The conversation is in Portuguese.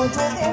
onde eu